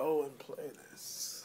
go and play this.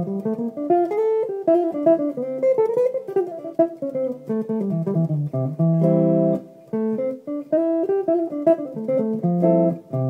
Thank you.